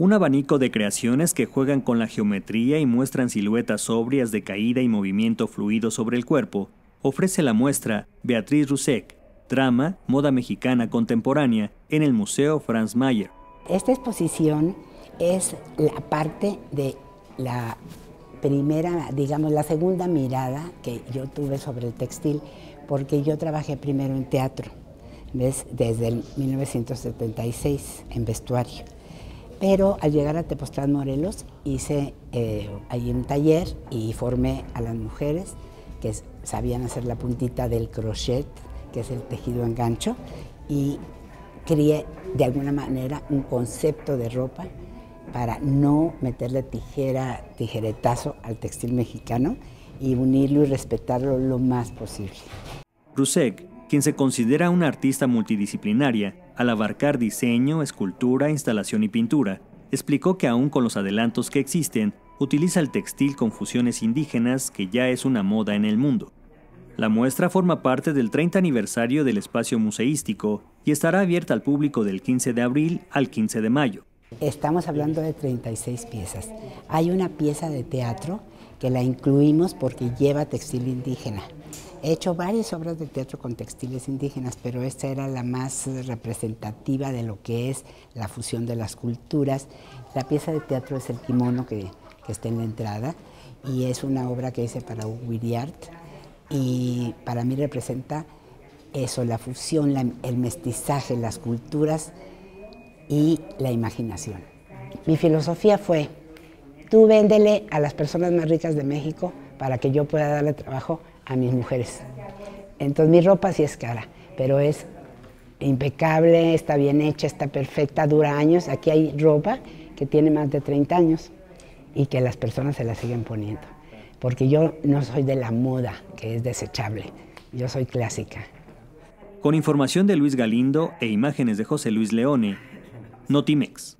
Un abanico de creaciones que juegan con la geometría y muestran siluetas sobrias de caída y movimiento fluido sobre el cuerpo, ofrece la muestra Beatriz Rusek, Drama, Moda Mexicana Contemporánea, en el Museo Franz Mayer. Esta exposición es la parte de la primera, digamos, la segunda mirada que yo tuve sobre el textil, porque yo trabajé primero en teatro, desde el 1976 en vestuario. Pero al llegar a Tepoztlán, Morelos, hice eh, ahí un taller y formé a las mujeres que sabían hacer la puntita del crochet, que es el tejido en gancho, y creé de alguna manera un concepto de ropa para no meterle tijera, tijeretazo al textil mexicano y unirlo y respetarlo lo más posible. Rusek, quien se considera una artista multidisciplinaria, al abarcar diseño, escultura, instalación y pintura, explicó que aún con los adelantos que existen, utiliza el textil con fusiones indígenas que ya es una moda en el mundo. La muestra forma parte del 30 aniversario del espacio museístico y estará abierta al público del 15 de abril al 15 de mayo. Estamos hablando de 36 piezas. Hay una pieza de teatro que la incluimos porque lleva textil indígena. He hecho varias obras de teatro con textiles indígenas, pero esta era la más representativa de lo que es la fusión de las culturas. La pieza de teatro es el kimono que, está en la entrada y es una obra que hice para Art y para mí representa eso, la fusión, el mestizaje, las culturas y la imaginación. Mi filosofía fue, tú véndele a las personas más ricas de México para que yo pueda darle trabajo a mis mujeres. Entonces mi ropa sí es cara, pero es impecable, está bien hecha, está perfecta, dura años. Aquí hay ropa que tiene más de 30 años y que las personas se la siguen poniendo. Porque yo no soy de la moda, que es desechable. Yo soy clásica. Con información de Luis Galindo e imágenes de José Luis Leone, Notimex.